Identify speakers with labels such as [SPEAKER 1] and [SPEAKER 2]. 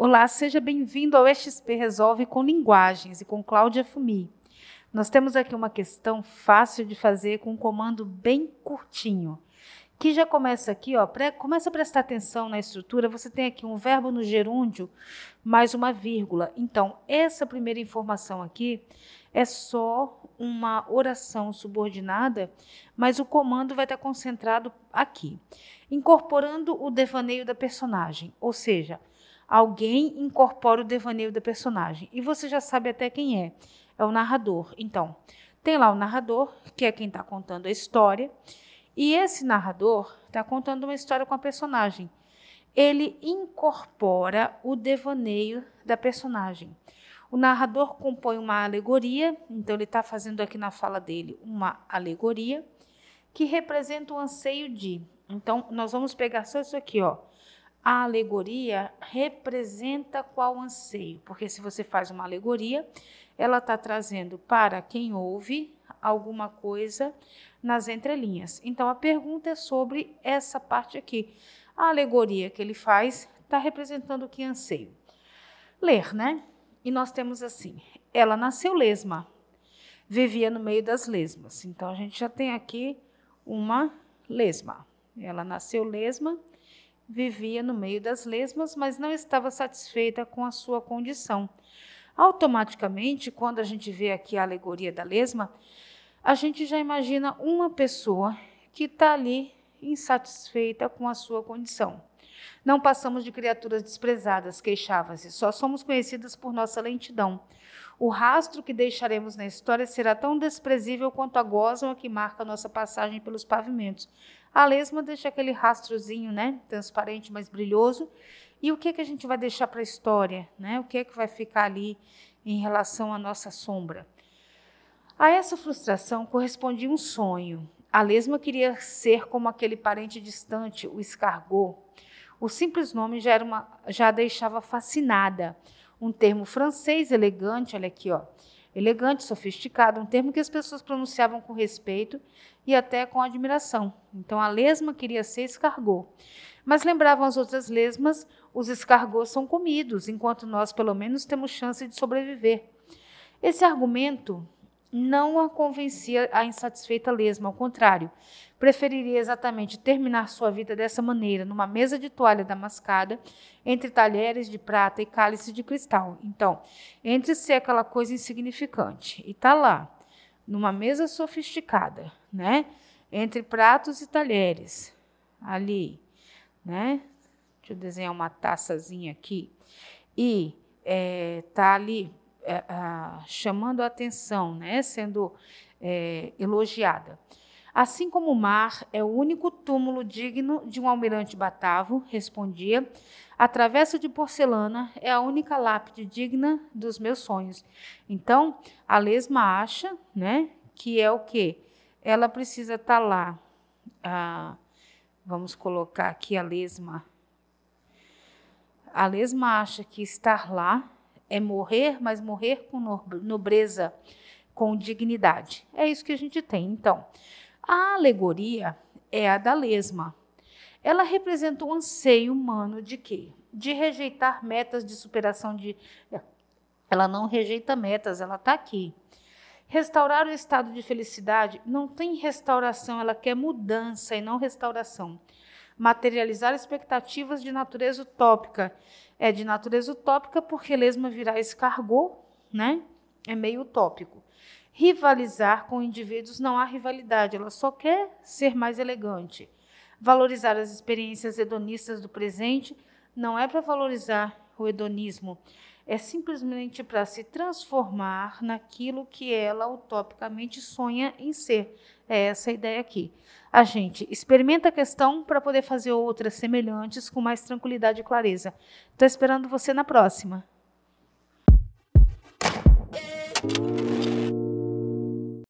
[SPEAKER 1] Olá, seja bem-vindo ao XP Resolve com Linguagens e com Cláudia Fumi. Nós temos aqui uma questão fácil de fazer com um comando bem curtinho, que já começa aqui, ó, pre começa a prestar atenção na estrutura, você tem aqui um verbo no gerúndio mais uma vírgula. Então, essa primeira informação aqui é só uma oração subordinada, mas o comando vai estar concentrado aqui, incorporando o devaneio da personagem, ou seja, alguém incorpora o devaneio da personagem. E você já sabe até quem é. É o narrador. Então, tem lá o narrador, que é quem está contando a história. E esse narrador está contando uma história com a personagem. Ele incorpora o devaneio da personagem. O narrador compõe uma alegoria, então ele está fazendo aqui na fala dele uma alegoria que representa o anseio de. Então, nós vamos pegar só isso aqui, ó a alegoria representa qual anseio? Porque se você faz uma alegoria, ela está trazendo para quem ouve alguma coisa nas entrelinhas. Então a pergunta é sobre essa parte aqui. A alegoria que ele faz está representando que anseio? Ler, né? E nós temos assim: ela nasceu lesma, vivia no meio das lesmas. Então a gente já tem aqui uma lesma. Ela nasceu lesma vivia no meio das lesmas, mas não estava satisfeita com a sua condição. Automaticamente, quando a gente vê aqui a alegoria da lesma, a gente já imagina uma pessoa que está ali insatisfeita com a sua condição. Não passamos de criaturas desprezadas, queixava-se, só somos conhecidas por nossa lentidão. O rastro que deixaremos na história será tão desprezível quanto a gosma que marca nossa passagem pelos pavimentos. A lesma deixa aquele rastrozinho, né, transparente, mas brilhoso. E o que, que a gente vai deixar para a história? Né? O que, que vai ficar ali em relação à nossa sombra? A essa frustração correspondia um sonho. A lesma queria ser como aquele parente distante, o escargot. O simples nome já, uma, já a deixava fascinada um termo francês elegante, olha aqui, ó, elegante, sofisticado, um termo que as pessoas pronunciavam com respeito e até com admiração. Então a lesma queria ser escargot. Mas lembravam as outras lesmas, os escargots são comidos, enquanto nós pelo menos temos chance de sobreviver. Esse argumento não a convencia a insatisfeita lesma, ao contrário, preferiria exatamente terminar sua vida dessa maneira, numa mesa de toalha damascada, entre talheres de prata e cálice de cristal. Então, entre ser aquela coisa insignificante e tá lá, numa mesa sofisticada, né? Entre pratos e talheres, ali, né? Deixa eu desenhar uma taçazinha aqui. E é, tá ali é, chamando a atenção, né? Sendo é, elogiada. Assim como o mar é o único túmulo digno de um almirante batavo, respondia, a travessa de porcelana é a única lápide digna dos meus sonhos. Então, a lesma acha, né, que é o quê? Ela precisa estar tá lá. Ah, vamos colocar aqui a lesma. A lesma acha que estar lá é morrer, mas morrer com nobreza, com dignidade. É isso que a gente tem. Então, a alegoria é a da lesma. Ela representa o anseio humano de quê? De rejeitar metas de superação de. Ela não rejeita metas, ela está aqui. Restaurar o estado de felicidade não tem restauração, ela quer mudança e não restauração. Materializar expectativas de natureza utópica. É de natureza utópica porque lesma virar escargot, né? É meio utópico rivalizar com indivíduos não há rivalidade, ela só quer ser mais elegante. Valorizar as experiências hedonistas do presente não é para valorizar o hedonismo, é simplesmente para se transformar naquilo que ela utopicamente sonha em ser. É essa a ideia aqui. A gente experimenta a questão para poder fazer outras semelhantes com mais tranquilidade e clareza. Estou esperando você na próxima.